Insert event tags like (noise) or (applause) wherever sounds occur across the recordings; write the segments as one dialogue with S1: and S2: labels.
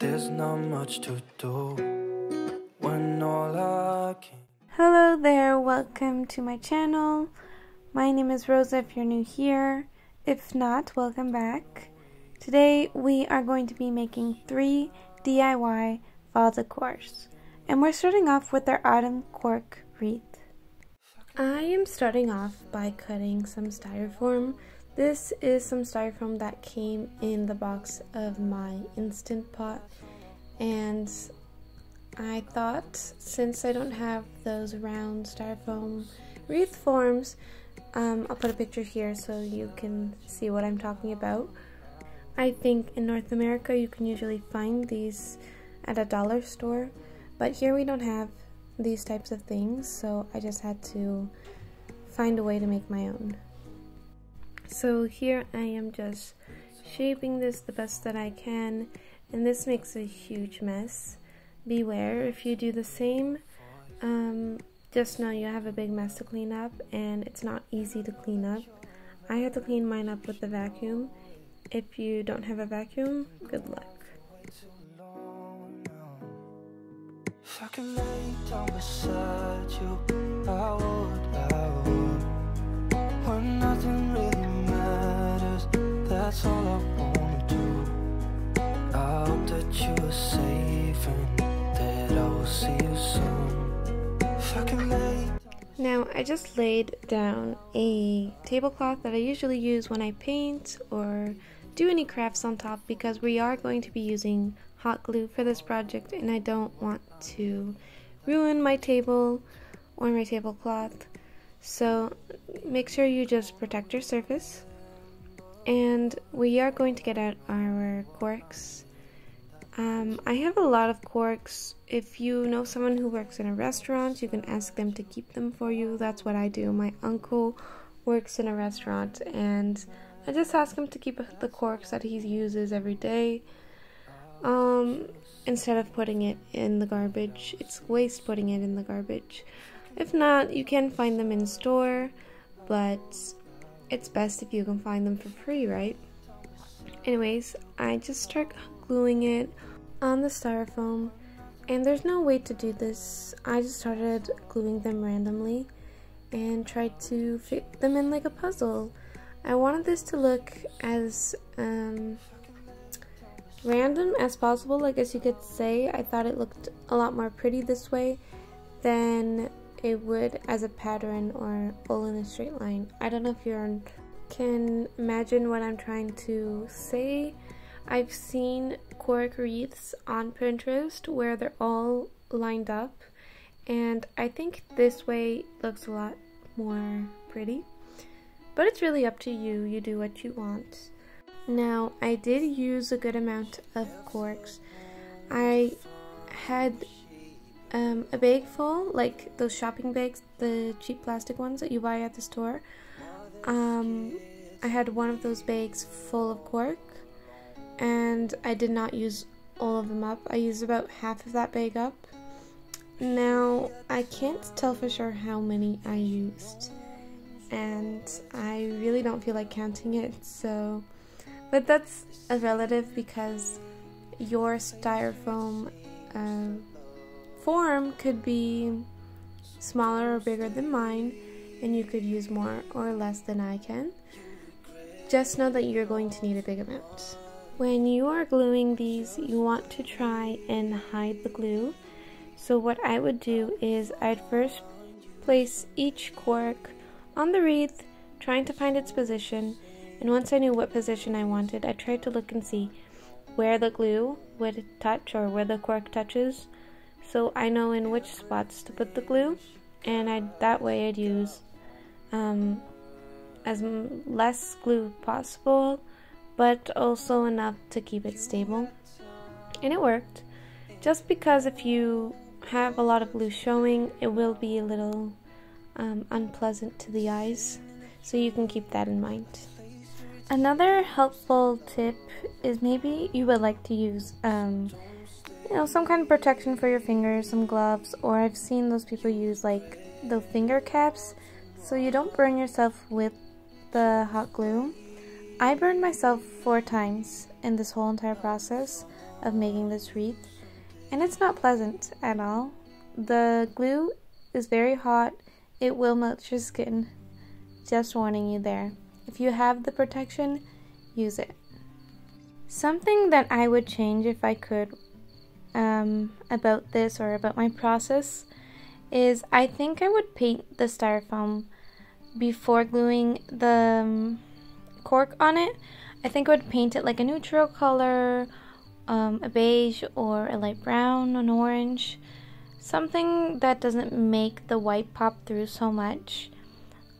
S1: There's not much to do when all I can.
S2: Hello there, welcome to my channel. My name is Rosa if you're new here. If not, welcome back. Today we are going to be making three DIY fall decors. And we're starting off with our autumn cork wreath. I am starting off by cutting some styrofoam. This is some styrofoam that came in the box of my Instant Pot and I thought since I don't have those round styrofoam wreath forms, um, I'll put a picture here so you can see what I'm talking about. I think in North America you can usually find these at a dollar store, but here we don't have these types of things, so I just had to find a way to make my own. So here I am just shaping this the best that I can, and this makes a huge mess. Beware if you do the same, um, just know you have a big mess to clean up, and it's not easy to clean up. I had to clean mine up with the vacuum. If you don't have a vacuum, good luck.
S1: I lay down beside you, I would, that's all I wanna do. I hope that you are safe and that I will see you soon. If I lay
S2: Now, I just laid down a tablecloth that I usually use when I paint or do any crafts on top because we are going to be using hot glue for this project and I don't want to ruin my table or my tablecloth. So make sure you just protect your surface. And we are going to get out our corks. Um, I have a lot of corks. If you know someone who works in a restaurant, you can ask them to keep them for you. That's what I do. My uncle works in a restaurant and I just ask him to keep the corks that he uses every day um, instead of putting it in the garbage. It's waste putting it in the garbage. If not, you can find them in store, but it's best if you can find them for free, right? Anyways, I just start gluing it on the styrofoam, and there's no way to do this. I just started gluing them randomly and tried to fit them in like a puzzle. I wanted this to look as um, random as possible, I guess you could say. I thought it looked a lot more pretty this way than it would as a pattern or all in a straight line. I don't know if you can imagine what I'm trying to say. I've seen cork wreaths on Pinterest where they're all lined up and I think this way looks a lot more pretty. But it's really up to you, you do what you want. Now, I did use a good amount of corks. I had um, a bag full, like those shopping bags, the cheap plastic ones that you buy at the store. Um, I had one of those bags full of cork, and I did not use all of them up. I used about half of that bag up. Now, I can't tell for sure how many I used, and I really don't feel like counting it, so. But that's a relative because your styrofoam uh, form could be smaller or bigger than mine, and you could use more or less than I can. Just know that you're going to need a big amount. When you are gluing these, you want to try and hide the glue. So what I would do is I'd first place each cork on the wreath, trying to find its position, and once I knew what position I wanted, I tried to look and see where the glue would touch or where the cork touches so I know in which spots to put the glue and I that way I'd use um, as less glue possible but also enough to keep it stable. And it worked. Just because if you have a lot of glue showing it will be a little um, unpleasant to the eyes. So you can keep that in mind. Another helpful tip is maybe you would like to use, um, you know, some kind of protection for your fingers, some gloves, or I've seen those people use like the finger caps so you don't burn yourself with the hot glue. I burned myself four times in this whole entire process of making this wreath, and it's not pleasant at all. The glue is very hot, it will melt your skin. Just warning you there. If you have the protection, use it. Something that I would change if I could um, about this or about my process is I think I would paint the styrofoam before gluing the um, cork on it. I think I would paint it like a neutral color, um, a beige or a light brown, an orange, something that doesn't make the white pop through so much.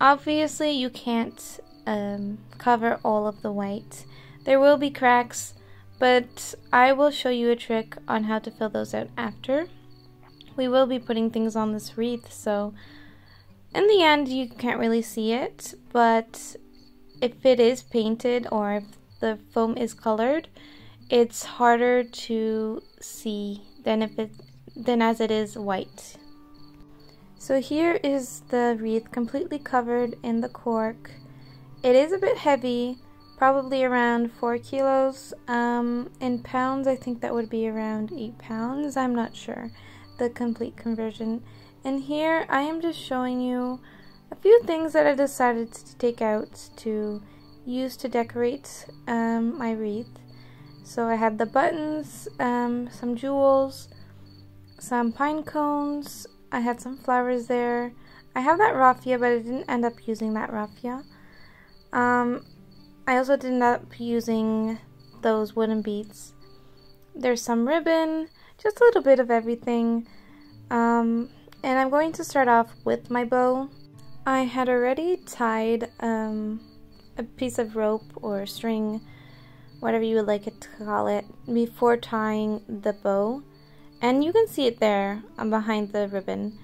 S2: Obviously, you can't um, cover all of the white. There will be cracks, but I will show you a trick on how to fill those out after. We will be putting things on this wreath, so in the end you can't really see it, but if it is painted or if the foam is colored, it's harder to see than if it than as it is white. So here is the wreath completely covered in the cork. It is a bit heavy, probably around 4 kilos. Um, in pounds, I think that would be around 8 pounds. I'm not sure the complete conversion. And here I am just showing you a few things that I decided to take out to use to decorate um, my wreath. So I had the buttons, um, some jewels, some pine cones, I had some flowers there. I have that raffia, but I didn't end up using that raffia. Um, I also did end up using those wooden beads. There's some ribbon, just a little bit of everything. Um, and I'm going to start off with my bow. I had already tied um, a piece of rope or string, whatever you would like it to call it, before tying the bow. And you can see it there um, behind the ribbon.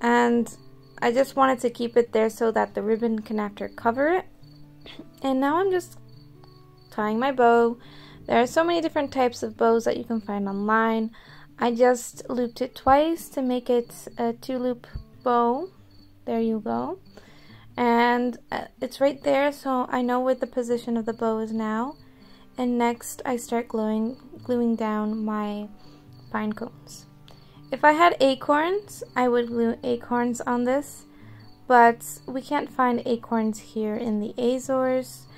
S2: And I just wanted to keep it there so that the ribbon can after cover it. And now I'm just tying my bow. There are so many different types of bows that you can find online. I just looped it twice to make it a two loop bow. There you go. And uh, it's right there so I know where the position of the bow is now. And next I start gluing, gluing down my pine cones. If I had acorns, I would glue acorns on this, but we can't find acorns here in the Azores.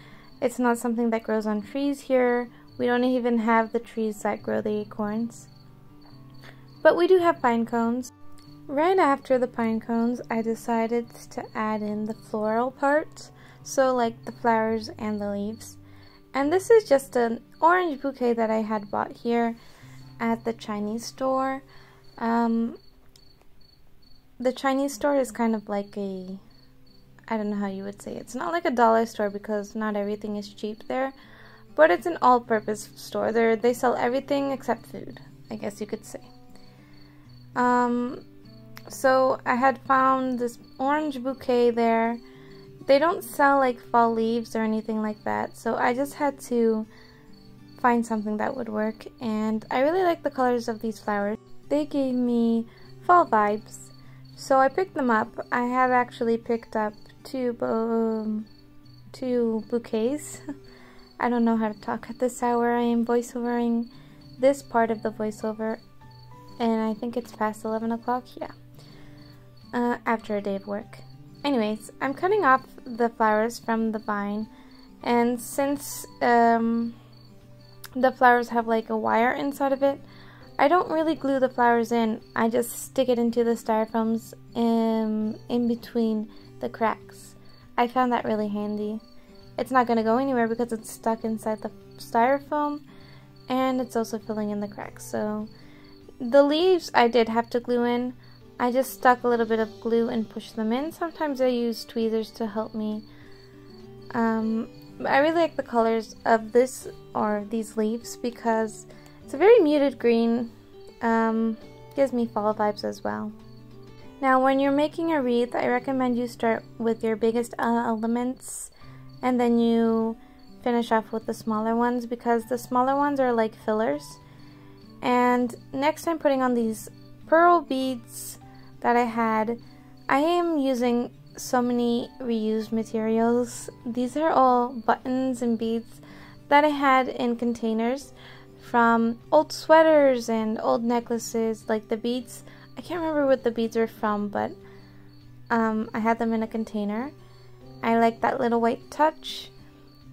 S2: It's not something that grows on trees here. We don't even have the trees that grow the acorns. But we do have pine cones. Right after the pine cones, I decided to add in the floral part, so like the flowers and the leaves. And this is just an orange bouquet that I had bought here at the Chinese store. Um, the Chinese store is kind of like a, I don't know how you would say it. It's not like a dollar store because not everything is cheap there, but it's an all-purpose store. There they sell everything except food, I guess you could say. Um, so I had found this orange bouquet there. They don't sell like fall leaves or anything like that, so I just had to find something that would work and I really like the colors of these flowers. They gave me fall vibes so I picked them up. I had actually picked up two, um, two bouquets. (laughs) I don't know how to talk at this hour. I am voiceovering this part of the voiceover and I think it's past 11 o'clock, yeah, uh, after a day of work. Anyways, I'm cutting off the flowers from the vine and since um, the flowers have like a wire inside of it. I don't really glue the flowers in, I just stick it into the styrofoams in, in between the cracks. I found that really handy. It's not going to go anywhere because it's stuck inside the styrofoam and it's also filling in the cracks. So the leaves I did have to glue in. I just stuck a little bit of glue and pushed them in. Sometimes I use tweezers to help me. Um, I really like the colors of this or these leaves because it's a very muted green. Um, gives me fall vibes as well. Now when you're making a wreath, I recommend you start with your biggest uh, elements and then you finish off with the smaller ones because the smaller ones are like fillers. And next I'm putting on these pearl beads that I had. I am using so many reused materials. These are all buttons and beads that I had in containers from old sweaters and old necklaces, like the beads. I can't remember what the beads are from, but um, I had them in a container. I like that little white touch.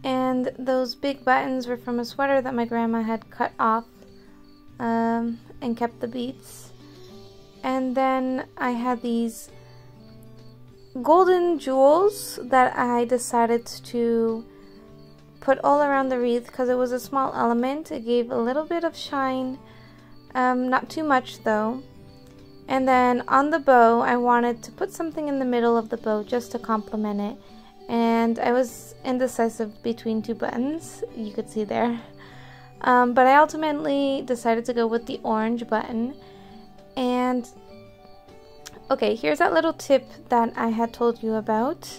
S2: And those big buttons were from a sweater that my grandma had cut off um, and kept the beads. And then I had these golden jewels that I decided to put all around the wreath because it was a small element. It gave a little bit of shine, um, not too much though. And then on the bow, I wanted to put something in the middle of the bow just to complement it. And I was indecisive between two buttons, you could see there. Um, but I ultimately decided to go with the orange button. And okay, here's that little tip that I had told you about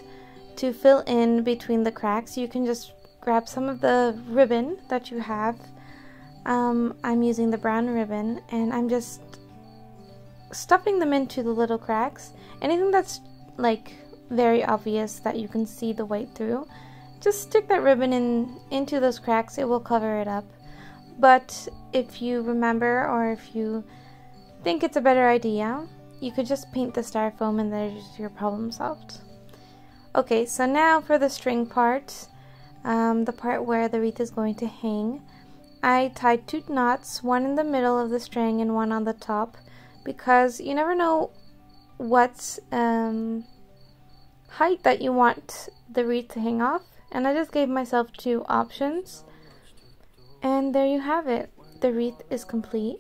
S2: to fill in between the cracks. You can just grab some of the ribbon that you have. Um, I'm using the brown ribbon and I'm just stuffing them into the little cracks. Anything that's like very obvious that you can see the white through, just stick that ribbon in into those cracks. It will cover it up. But if you remember or if you think it's a better idea, you could just paint the styrofoam and there's your problem solved. Okay, so now for the string part, um, the part where the wreath is going to hang. I tied two knots, one in the middle of the string and one on the top, because you never know what um, height that you want the wreath to hang off. And I just gave myself two options. And there you have it. The wreath is complete.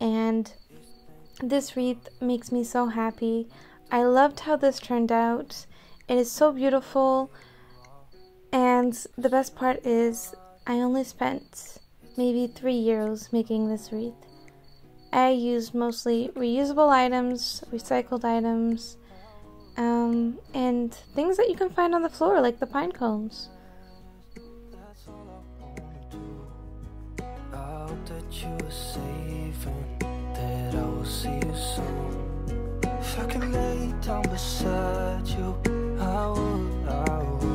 S2: And this wreath makes me so happy. I loved how this turned out. It is so beautiful. And the best part is, I only spent maybe 3 euros making this wreath. I used mostly reusable items, recycled items, um, and things that you can find on the floor, like the pine cones. If I could lay down beside you, I I.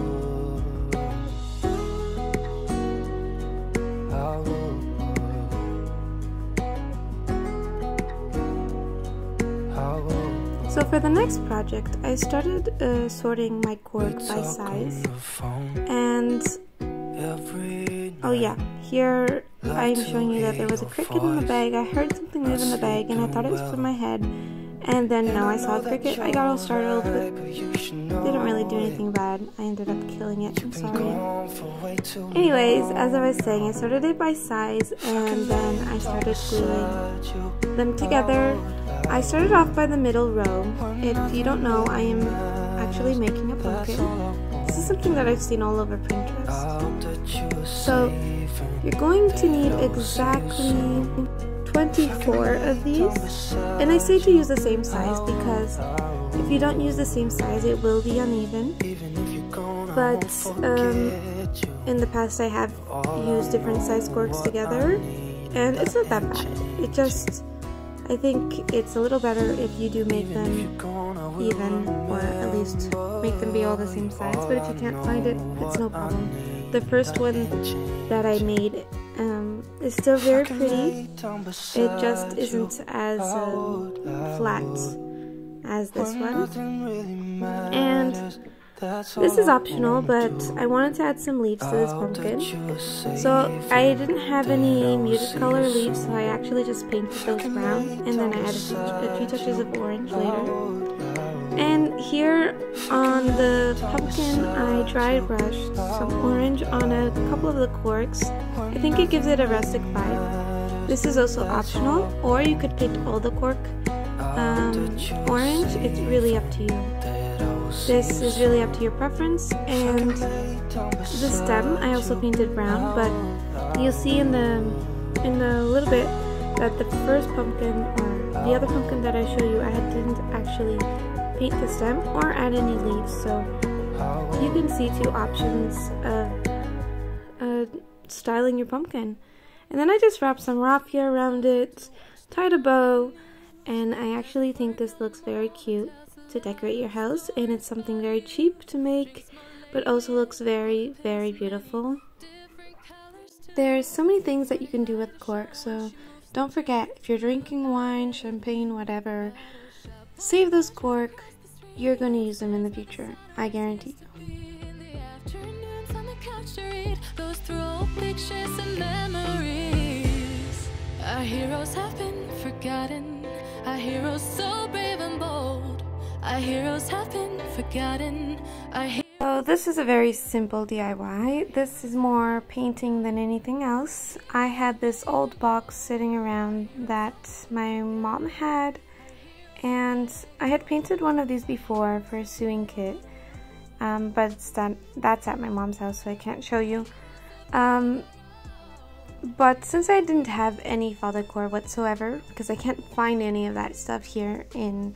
S2: So for the next project, I started uh, sorting my cork by size. And oh yeah, here I'm showing you that there was a cricket in the bag. I heard something move in the bag and I thought it was from my head. And then now I saw a cricket. I got all startled, but didn't really do anything bad. I ended up killing it. I'm sorry. Anyways, as I was saying, I sorted it by size and then I started gluing them together. I started off by the middle row. If you don't know, I am actually making a pumpkin. This is something that I've seen all over Pinterest. So, you're going to need exactly 24 of these. And I say to use the same size because if you don't use the same size, it will be uneven. But um, in the past, I have used different size corks together, and it's not that bad. It just, I think it's a little better if you do make them even, or at least make them be all the same size. But if you can't find it, it's no problem. The first one that I made um, is still very pretty. It just isn't as uh, flat as this one. And this is optional, but I wanted to add some leaves to this pumpkin. So I didn't have any muted color leaves, so I actually just painted those brown, and then I added a few touches of orange later. And here on the pumpkin, I dry brushed some orange on a couple of the corks. I think it gives it a rustic vibe. This is also optional, or you could paint all the cork um, orange. It's really up to you. This is really up to your preference. And the stem, I also painted brown, but you'll see in the in a little bit that the first pumpkin or the other pumpkin that I show you, I didn't actually paint the stem or add any leaves so you can see two options of uh, styling your pumpkin and then I just wrapped some raffia around it tied a bow and I actually think this looks very cute to decorate your house and it's something very cheap to make but also looks very very beautiful There's so many things that you can do with cork, so don't forget if you're drinking wine, champagne, whatever, save those cork. You're going to use them in the future. I guarantee you. Our heroes have been forgotten. Our heroes so brave and bold. Our heroes have been forgotten. So this is a very simple DIY. This is more painting than anything else. I had this old box sitting around that my mom had and I had painted one of these before for a sewing kit um, but that, that's at my mom's house so I can't show you. Um, but since I didn't have any fall decor whatsoever because I can't find any of that stuff here in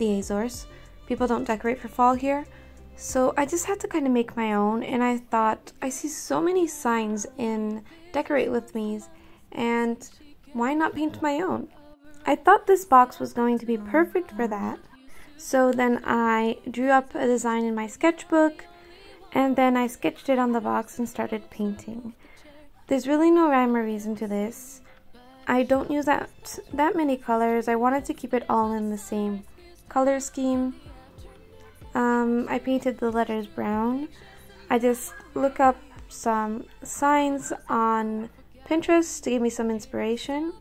S2: the Azores, people don't decorate for fall here, so I just had to kind of make my own, and I thought I see so many signs in Decorate With Me's, and why not paint my own? I thought this box was going to be perfect for that. So then I drew up a design in my sketchbook, and then I sketched it on the box and started painting. There's really no rhyme or reason to this. I don't use that that many colors. I wanted to keep it all in the same color scheme um, I painted the letters brown. I just look up some signs on Pinterest to give me some inspiration.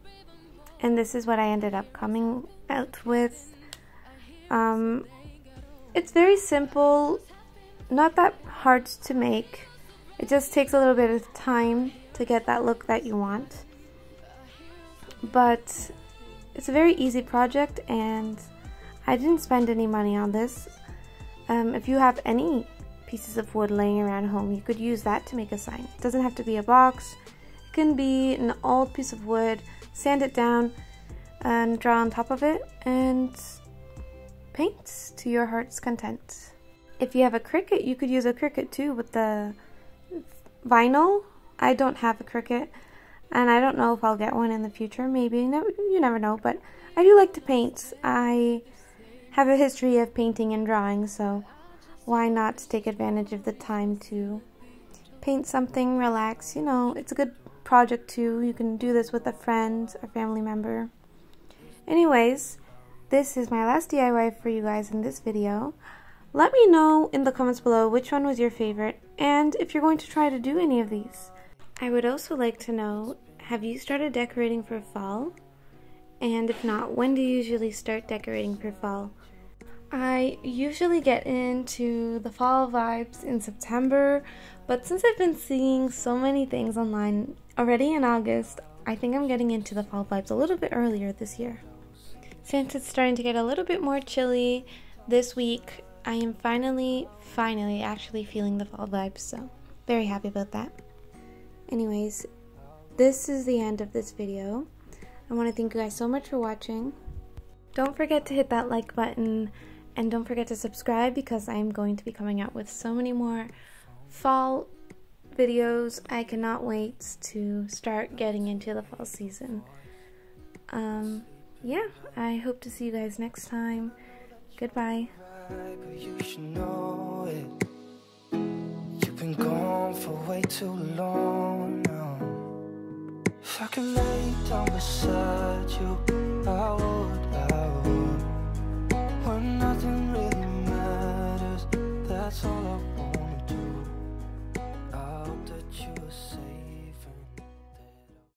S2: And this is what I ended up coming out with. Um, it's very simple, not that hard to make. It just takes a little bit of time to get that look that you want. But it's a very easy project and I didn't spend any money on this. Um, if you have any pieces of wood laying around home, you could use that to make a sign. It doesn't have to be a box. It can be an old piece of wood, sand it down, and draw on top of it, and paint to your heart's content. If you have a Cricut, you could use a Cricut too with the vinyl. I don't have a Cricut, and I don't know if I'll get one in the future. Maybe, you never know, but I do like to paint. I have a history of painting and drawing, so why not take advantage of the time to paint something, relax? You know, it's a good project too. You can do this with a friend a family member. Anyways, this is my last DIY for you guys in this video. Let me know in the comments below which one was your favorite and if you're going to try to do any of these. I would also like to know, have you started decorating for fall? And if not, when do you usually start decorating for fall? I usually get into the fall vibes in September, but since I've been seeing so many things online already in August, I think I'm getting into the fall vibes a little bit earlier this year. Since it's starting to get a little bit more chilly this week, I am finally, finally actually feeling the fall vibes, so very happy about that. Anyways, this is the end of this video. I want to thank you guys so much for watching. Don't forget to hit that like button and don't forget to subscribe because I'm going to be coming out with so many more fall videos. I cannot wait to start getting into the fall season. Um, yeah, I hope to see you guys next time. Goodbye. You've been gone for way too long. If I could lay down beside you, I would, I would. When nothing really matters, that's all I